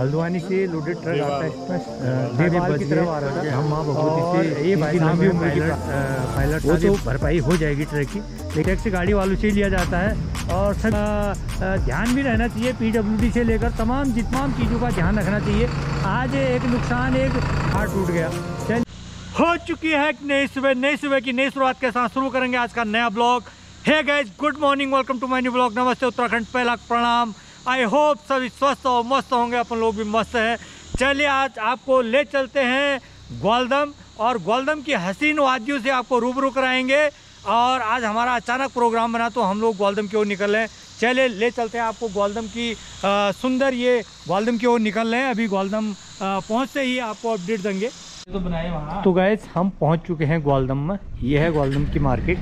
हल्द्वानी से loaded truck आता है इसमें देवाल की तरफ़ आ रहा था हम वहाँ भगवती से ये भाई नाम भी की पायलट वो तो भरपाई हो जाएगी ट्रक की। लेकिन टैक्स गाड़ी वालों से लिया जाता है और सर ध्यान भी रहना चाहिए पीडब्ल्यूडी से लेकर तमाम तमाम चीज़ों का ध्यान रखना चाहिए। आज एक नुकसान एक हाथ टूट गया। चल। हो चुकी है एक नई सुबह नई सुबह की नई शुरुआत के साथ शुरू करेंगे आज का नया ब्लॉग। है guys good morning welcome to my new blog. नमस्ते उत्तराखंड पहला प्रणाम। आई होप सभी स्वस्थ और मस्त होंगे, अपन लोग भी मस्त हैं। चलिए आज आपको ले चलते हैं ग्वालदम, और ग्वालदम की हसीन वादियों से आपको रूबरू कराएँगे। और आज हमारा अचानक प्रोग्राम बना तो हम लोग ग्वालदम की ओर निकल रहे हैं चलिए ले चलते हैं आपको ग्वालदम की सुंदर ये ग्वालदम की ओर निकल रहे हैं अभी ग्वालदम पहुँचते ही आपको अपडेट देंगे। तो बनाए वहाँ। तो गैस हम पहुँच चुके हैं ग्वालदम में। ये है ग्वालदम की मार्केट।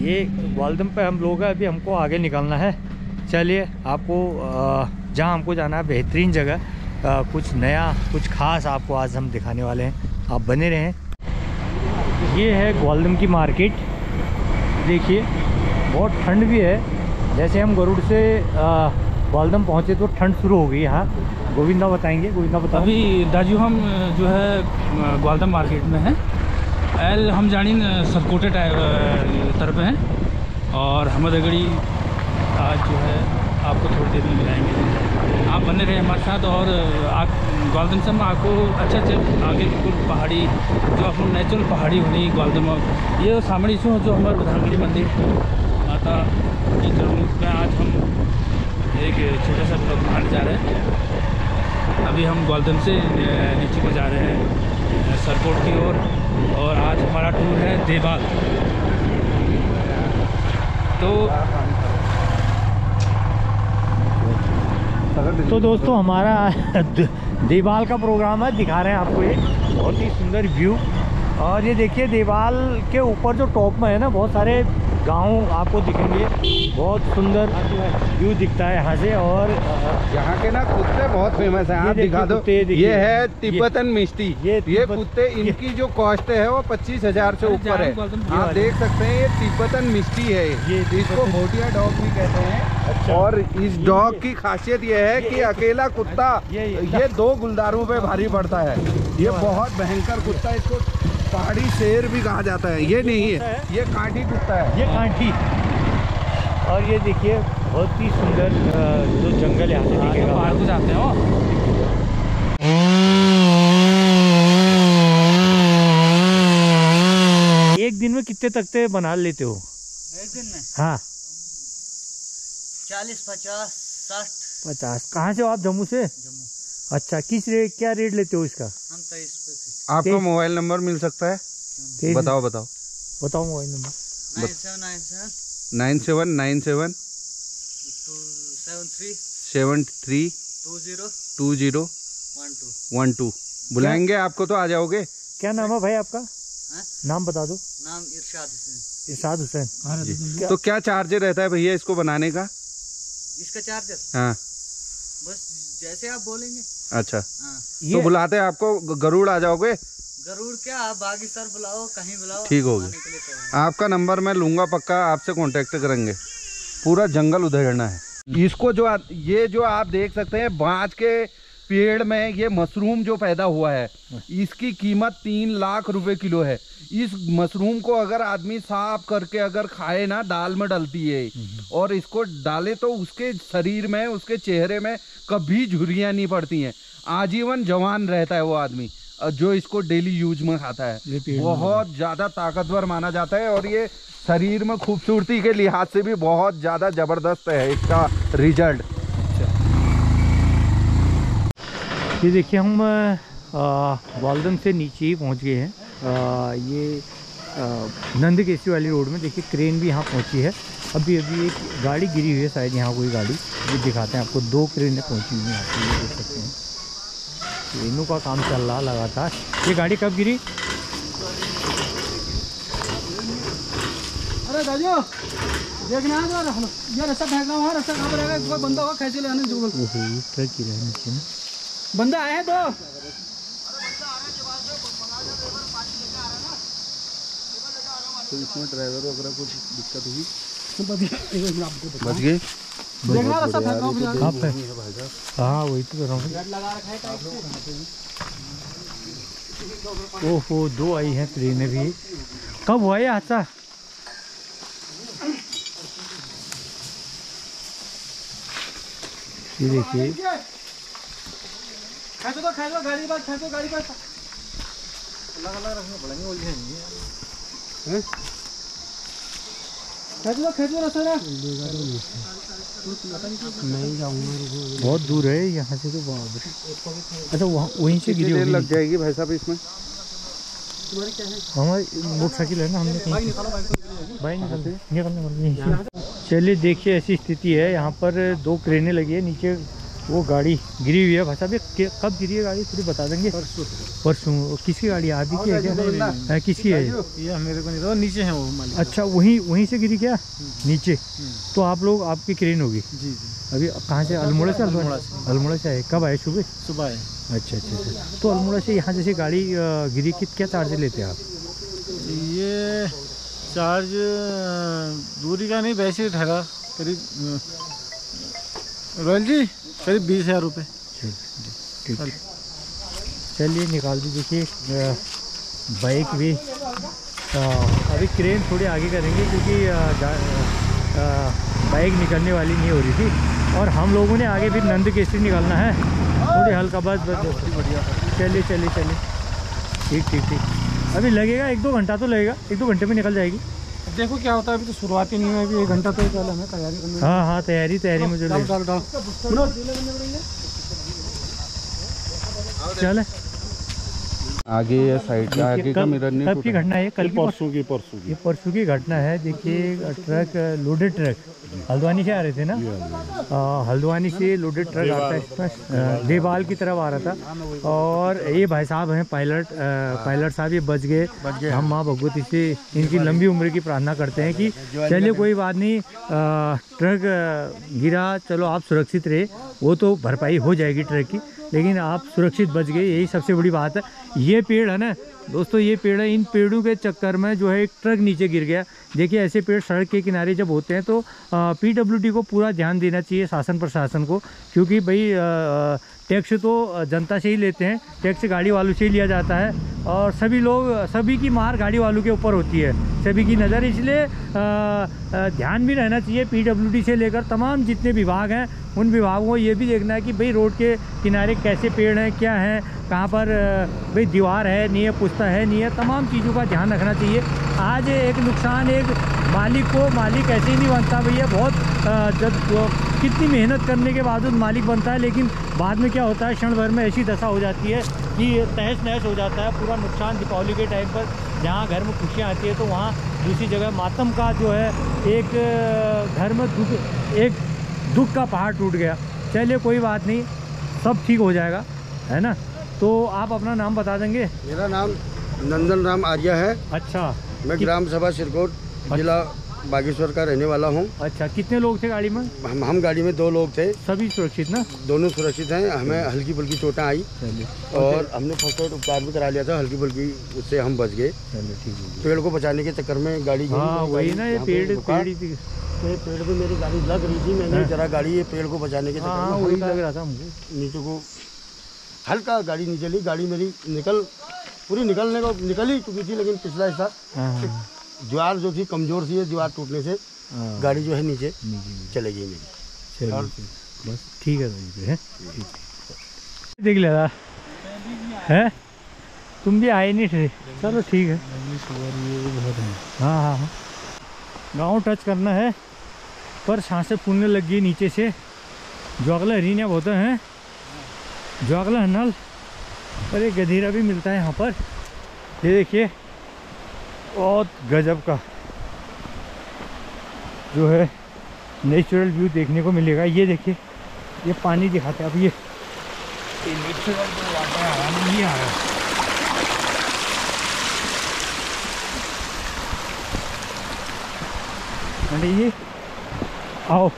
ये ग्वालदम पे हम लोग हैं, अभी हमको आगे निकलना है। चलिए, आपको जहाँ हमको जाना है, बेहतरीन जगह कुछ नया, कुछ खास आपको आज हम दिखाने वाले हैं। आप बने रहें। ये है ग्वालदम की मार्केट। देखिए, बहुत ठंड भी है। जैसे हम गरुड़ से ग्वालदम पहुँचे तो ठंड शुरू हो गई यहाँ। गोविंदा बताएँगे, गोविंदा बताओ। अभी दाजू, हम जो है ग्वालदम मार्केट में हैं। एल, हम जानी सरकोटे तरफ़ हैं। और हमदगड़ी आज जो है आपको थोड़ी देर में मिलाएँगे। आप बने रहे हमारे साथ और आप ग्वालदम से हम आपको अच्छे अच्छे आगे बिल्कुल पहाड़ी, जो अपन नेचुरल पहाड़ी होनी ग्वालदम ये सामने जो जो हमारे प्रधानगढ़ी मंदिर, माता की तरफ़ में आज हम एक छोटा सा बनाने जा रहे हैं। अभी हम ग्वालदम से नीचे को जा रहे हैं सरकोट की ओर, और आज हमारा टूर है देवाल। तो तो दोस्तों, हमारा देवाल का प्रोग्राम है, दिखा रहे हैं आपको ये। बहुत ही सुंदर व्यू और ये देखिए, देवाल के ऊपर जो टॉप में है ना, बहुत सारे गाँव आपको दिखेंगे। बहुत सुंदर व्यू दिखता है यहाँ से और यहाँ के ना कुत्ते बहुत फ़ेमस है। ये आप दिखा दो। ये है तिब्बतन मिष्टी। ये ये कुत्ते इनकी जो कॉस्ट है वो पच्चीस हज़ार से ऊपर है। आप देख सकते हैं ये तिब्बतन मिष्टी है। ये इसको भोटिया डॉग भी कहते हैं। अच्छा। और इस डॉग की खासियत ये है कि अकेला कुत्ता ये दो गुलदारों पे भारी पड़ता है। ये बहुत भयंकर कुत्ता इसको पहाड़ी शेर भी कहा जाता है। ये नहीं है। है? ये कांटी कुत्ता है। ये कांठी और ये देखिए बहुत ही सुंदर जो जंगल यहाँ से आज दिखेगा। बाहर को जाते हैं वो। एक दिन में कितने तख्ते बना लेते हो? एक दिन में? हाँ। चालीस पचास साठ। पचास। कहाँ से हो आप? जम्मू से? जम्मू। अच्छा किस रेट क्या रेट लेते हो इसका? हम तेईस आपका मोबाइल नंबर मिल सकता है? बताओ बताओ। बताओ mobile number nine seven nine seven. Seven nine seven. Two seven three. Two zero. One two. बुलाएँगे आपको तो आ जाओगे। क्या नाम है भाई आपका? हाँ? नाम बता दो। नाम इरशाद हुसैन। इरशाद हुसैन। तो क्या चार्जर रहता है भैया इसको बनाने का? इसका चार्जर हाँ। बस जैसे आप बोलेंगे। अच्छा। हाँ। तो ये बुलाते हैं आपको? गरुड़ आ जाओगे? गरुड़ क्या? आप बागी सर बुलाओ कहीं बुलाओ ठीक होगी। हैं। आपका नंबर मैं लूँगा पक्का आपसे कॉन्टेक्ट करेंगे। पूरा जंगल उधेड़ना है। इसको जो आ, ये जो आप देख सकते हैं बांज के पेड़ में ये मशरूम जो पैदा हुआ है इसकी कीमत तीन लाख रुपए किलो है। इस मशरूम को अगर आदमी साफ़ करके अगर खाए ना दाल में डलती है और इसको डाले तो उसके शरीर में उसके चेहरे में कभी झुरियाँ नहीं पड़ती हैं। आजीवन जवान रहता है वो आदमी जो इसको डेली यूज़ में खाता है। बहुत ज़्यादा ताकतवर माना जाता है और ये शरीर में खूबसूरती के लिहाज से भी बहुत ज़्यादा ज़बरदस्त है इसका रिज़ल्ट ये देखिए हम वालदम से नीचे ही पहुँच गए हैं। आ, ये नंद केसी वाली रोड में देखिए क्रेन भी यहाँ पहुँची है। अभी अभी एक गाड़ी गिरी हुई है शायद यहाँ कोई गाड़ी। ये दिखाते हैं आपको दो क्रेनें पहुँची हुई हैं यहाँ पे ये देख सकते हैं। क्रेनों का काम चल रहा लगातार। ये गाड़ी कब गिरी? अरे दाजू देखना है ये रास्ता वहाँ रास्ता कहाँ पर रहेगा कोई बंदा होगा कैसे ले आने जुगल। ओहो गिरा है नीचे में? बंदा आया हैं तो। तो इसमें ड्राइवर वगैरह कुछ दिक्कत हुई? तो बच गए? देखना रास्ता हूँ भैया। कहाँ पे हाँ। वही तो कर रहा हूँ। है ओहो दो आई हैं ट्रेनें भी। कब हुआ ये हादसा? ये देखिए। खेचो तो खेचो गाड़ी पर खेचो गाड़ी पर अलग अलग रखने पड़ेंगे उलझे नहीं खेच लो खेच लो रास्ता ना। बहुत दूर है यहाँ से तो बहुत अच्छा वहाँ वहीं से गिरी होगी लग जाएगी भाई साहब इसमें? हमारी मोटरसाइकिल है ना हमने कहीं बाइक को भाई निकल निकल निकल। चलिए देखिए ऐसी स्थिति है। यहाँ पर दो क्रेनें लगी है नीचे वो गाड़ी गिरी हुई है। भाई साहब कब गिरी है गाड़ी? थोड़ी बता देंगे। परसों परसों। किसकी गाड़ी? आदि की है क्या? है, किसकी है ये? मेरे को नहीं तो नीचे है वो मालिक। अच्छा वहीं वहीं से गिरी क्या? नीचे। तो आप लोग आपकी क्रेन होगी। जी जी। अभी कहाँ से? अल्मोड़ा से अल्मोड़ा से। अल्मोड़ा से आए। कब आए? सुबह? सुबह आए। अच्छा अच्छा अच्छा। तो अल्मोड़ा से यहाँ जैसे गाड़ी गिरी कित क्या चार्ज लेते हैं आप? ये चार्ज दूरी का नहीं वैसे ही ठहरा करीब रोयल जी? करीब बीस हज़ार रुपये चलिए निकाल दी देखिए बाइक भी अ, अभी क्रेन थोड़ी आगे करेंगे क्योंकि बाइक निकलने वाली नहीं हो रही थी। और हम लोगों ने आगे फिर नंद केसरी निकालना है। थोड़ी हल्का बस बस। चलिए चलिए चलिए। ठीक ठीक ठीक। अभी लगेगा एक दो घंटा तो लगेगा एक दो घंटे में निकल जाएगी। देखो क्या होता है अभी तो शुरुआत ही नहीं है अभी एक घंटा तो पहले हमें तैयारी करनी हाँ। हाँ तैयारी तैयारी मुझे जो डाल डाल डाल चल। आगे या साइड आगे का मिरर नहीं कब की टूटा घटना है ये कल की परसों की परसों ये परसों की घटना है। देखिए ट्रक लोडेड ट्रक हल्द्वानी से आ रहे थे ना? हल्द्वानी से लोडेड ट्रक आता है। देवाल। की तरफ़ आ रहा था। और ये भाई साहब हैं पायलट पायलट साहब ये बच गए। हम माँ भगवती से इनकी लंबी उम्र की प्रार्थना करते हैं कि चलिए कोई बात नहीं ट्रक गिरा चलो आप सुरक्षित रहे। वो तो भरपाई हो जाएगी ट्रक की। लेकिन आप सुरक्षित बच गए यही सबसे बड़ी बात है। ये पेड़ है ना दोस्तों, ये पेड़ है, इन पेड़ों के चक्कर में जो है एक ट्रक नीचे गिर गया। देखिए, ऐसे पेड़ सड़क के किनारे जब होते हैं तो पीडब्ल्यूडी को पूरा ध्यान देना चाहिए शासन प्रशासन को, क्योंकि भाई टैक्स तो जनता से ही लेते हैं, टैक्स गाड़ी वालों से ही लिया जाता है, और सभी लोग, सभी की मार गाड़ी वालों के ऊपर होती है। सभी की नज़र, इसलिए ध्यान भी रहना चाहिए पीडब्ल्यूडी से लेकर तमाम जितने विभाग हैं, उन विभागों को ये भी देखना है कि भाई रोड के किनारे कैसे पेड़ हैं, क्या हैं कहाँ पर भाई दीवार है, नहीं है पुस्ता है, नहीं है, तमाम चीज़ों का ध्यान रखना चाहिए। आज एक नुकसान, एक मालिक को, मालिक ऐसे ही नहीं बनता भैया, बहुत जब कितनी मेहनत करने के बावजूद मालिक बनता है, लेकिन बाद में क्या होता है, क्षण भर में ऐसी दशा हो जाती है कि तहस नहस हो जाता है, पूरा नुकसान दीपावली के टाइम पर, जहाँ घर में खुशियाँ आती है तो वहाँ दूसरी जगह मातम का जो है, एक घर में दुख, एक दुख का पहाड़ टूट गया। चलिए, कोई बात नहीं, सब ठीक हो जाएगा, है ना? तो आप अपना नाम बता देंगे? मेरा नाम नंदन राम आर्या है। अच्छा। मैं ग्राम सभा सिरकोट जिला बागेश्वर का रहने वाला हूँ। अच्छा कितने लोग थे गाड़ी में? हम हम गाड़ी में दो लोग थे। सभी सुरक्षित ना? दोनों सुरक्षित हैं। हमें हल्की फुल्की चोटें आई और हमने फ़र्स्ट एड उपचार भी करा लिया था। हल्की फुल्की उससे हम बच गए। है। पेड़ को बचाने के चक्कर में गाड़ी हाँ वही गाड़ी ना ये पेड़ पेड़ ही थी। ये पेड़ पे मेरी गाड़ी लग रही थी। मैंने जरा गाड़ी ये पेड़ को बचाने के हाँ चक्कर वही में लग रहा था नीचे को हल्का गाड़ी नीचे ली गाड़ी मेरी निकल पूरी निकलने को निकल ही चुकी थी लेकिन पिछला हिस्सा। हाँ हाँ। दीवार जो थी कमज़ोर थी दीवार टूटने से हाँ, गाड़ी जो है नीचे चले गई मेरी। बस ठीक है देख लिया है? तुम भी आए नहीं थे। चलो ठीक है। हाँ हाँ हाँ। गाँव टच करना है पर साँसें फूलने लग गई नीचे से। जो अगला हरीने होते हैं जो अगला नल। और एक गधीरा भी मिलता है यहाँ पर। ये देखिए, बहुत गजब का जो है नेचुरल व्यू देखने को मिलेगा। ये देखिए, ये पानी दिखाते हैं। अब ये नेचुरल आ रहा। है ये है आओ।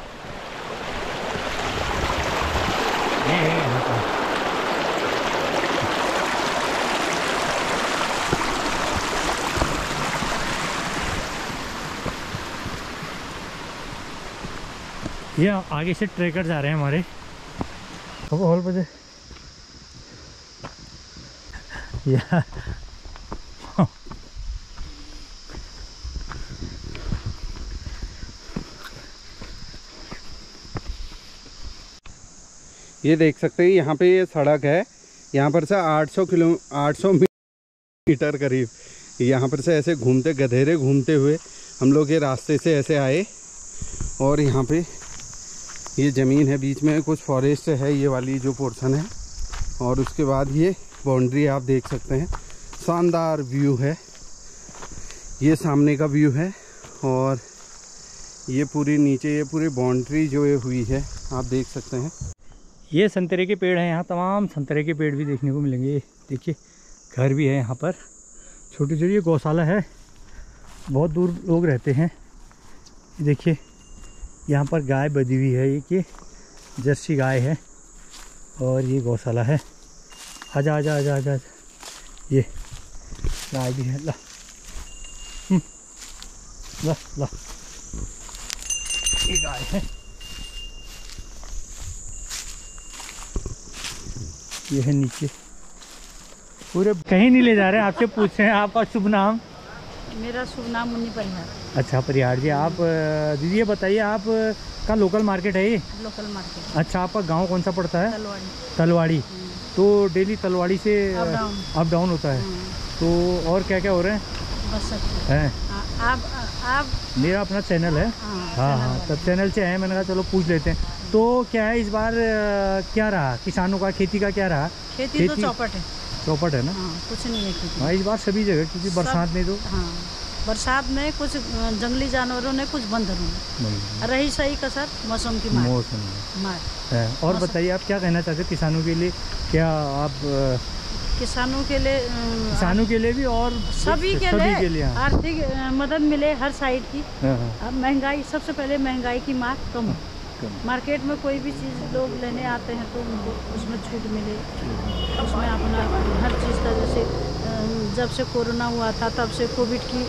ये आगे से ट्रेकर जा रहे हैं हमारे। अब हॉल बजे या। देख सकते हैं, यहाँ पे ये सड़क है। यहाँ पर से 800 किलो 800 मीटर करीब। यहाँ पर से ऐसे घूमते, गधेरे घूमते हुए हम लोग ये रास्ते से ऐसे आए और यहाँ पे ये ज़मीन है, बीच में कुछ फॉरेस्ट है, ये वाली जो पोर्शन है। और उसके बाद ये बाउंड्री आप देख सकते हैं। शानदार व्यू है। ये सामने का व्यू है और ये पूरी नीचे, ये पूरी बाउंड्री जो ये हुई है, आप देख सकते हैं। ये संतरे के पेड़ हैं, यहाँ तमाम संतरे के पेड़ भी देखने को मिलेंगे। देखिए, घर भी है यहाँ पर। छोटी छोटी गौशाला है। बहुत दूर लोग रहते हैं। देखिए यहाँ पर गाय बधी हुई है ये कि जर्सी गाय है और ये गौशाला है। आजा आजा आजा आजा आजा। ये गाय भी है ला। हम्म, ला ला। ये गाय है। ये है नीचे। पूरे कहीं नहीं ले जा रहे हैं आपसे पूछ रहे हैं आपका शुभ नाम? मेरा शुभ नाम मुन्नी परिहार अच्छा परिहार जी आप दीदी ये बताइए आप का लोकल मार्केट है ये? लोकल मार्केट अच्छा आपका गाँव कौन सा पड़ता है? तलवाड़ी। तलवाड़ी। तो डेली तलवाड़ी से अप डाउन होता है। हम्म, तो और क्या क्या हो रहे हैं? बस हैं। आप आप मेरा अपना चैनल है। हाँ हाँ हाँ तब चैनल से है मैंने कहा चलो पूछ लेते हैं। तो क्या है इस बार क्या रहा? किसानों का खेती का क्या रहा? खेती तो चौपट है। चौपट है ना? हाँ कुछ नहीं है खेती। हाँ इस बार सभी जगह क्योंकि बरसात नहीं तो हाँ। बरसात में कुछ जंगली जानवरों ने कुछ बंद नहीं रही सही कसर मौसम की मार। मौसम मार। और बताइए आप क्या कहना चाहते हैं किसानों के लिए? क्या आप किसानों के लिए किसानों के लिए भी और सभी के सभी लिए लिए हाँ। आर्थिक मदद मिले हर साइड की। हाँ, हाँ, महँगाई सबसे पहले महँगाई की मार कम हो। मार्केट में कोई भी चीज़ लोग लेने आते हैं तो उनको उसमें छूट मिले। उसमें अपना हर चीज़ का जैसे जब से कोरोना हुआ था तब से कोविड की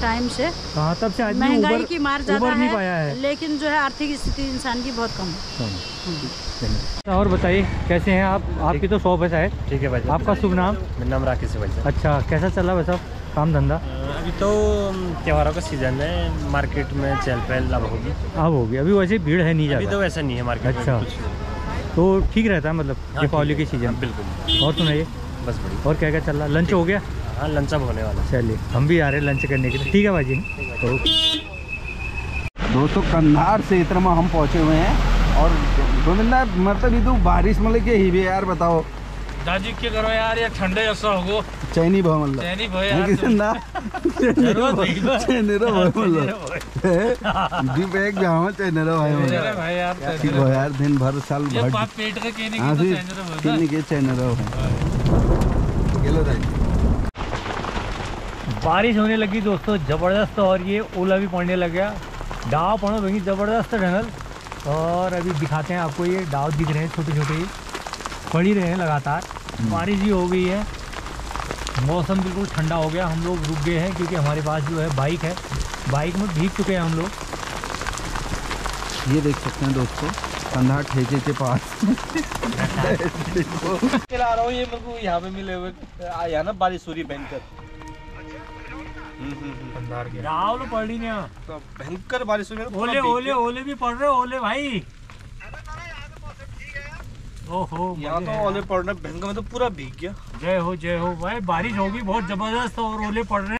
टाइम से हाँ तब से महँगाई की मार ज़्यादा है, है। लेकिन जो है आर्थिक स्थिति इंसान की बहुत कम है। और बताइए कैसे हैं आप? आपकी तो शॉप है ठीक है भाई आपका शुभ नाम? मेरा नाम राकेश है भाई साहब। अच्छा कैसा चला वैसा काम धंधा? अभी तो त्योहारों का सीज़न है मार्केट में चहल पहल अब होगी अब होगी अभी वैसे भीड़ है नहीं अभी तो वैसा नहीं है मार्केट अच्छा। तो ठीक रहता है मतलब दीपावली के सीज़न बिल्कुल। और सुनाइए। बस बढ़िया। और क्या क्या चल रहा है? लंच हो गया? हाँ लंच अब होने वाला है। चलिए हम भी आ रहे हैं लंच करने के लिए। ठीक है भाजी ओके। दोस्तों कंधार क्षेत्र में हम पहुँचे हुए हैं। और गोविंदा मतलब ये तो बारिश मतलब के ही भी यार बताओ। दादी क्या करो यार ये ठंडे जैसा होगो। चैनी भाव मतलब। चैनी भाई यार कि ना ज़रूरत नहीं बा। चैनेरो भाई मतलब। भाई। दीप एक जाओ चैनेरो भाई चैनर मतलब। भाई यार ठीक हो यार दिन भर साल ये भर। बात पेट का कहने हाँ की तो चैनर होता किन्नी के चैनेरो है। गेलो दाई बारिश होने लगी दोस्तों ज़बरदस्त और ये ओला भी पड़ने लग गया। डाव पड़ो भई ज़बरदस्त ढंगल और अभी दिखाते हैं आपको ये डाव दिख रहे हैं छोटे छोटे पड़ ही रहे हैं लगातार। बारिश भी हो गई है। मौसम बिल्कुल ठंडा हो गया। हम लोग रुक गए हैं क्योंकि हमारे पास जो है बाइक है। बाइक में भीग चुके हैं हम लोग। ये देख सकते हैं दोस्तों कंधार ठेके के पास। चला रहा हूँ ये मेरे को यहाँ पे मिले हुए। आया ना बारिश हो रही है भयंकर। डाव पड़ रही है तो भयंकर बारिश हो रही है ओले ओले ओले भी पड़ रहे ओले भाई। ओहो यहाँ तो ओले पड़ रहे भयंकर में तो पूरा भीग गया। जय हो जय हो। भाई बारिश होगी बहुत ज़बरदस्त और ओले पड़ रहे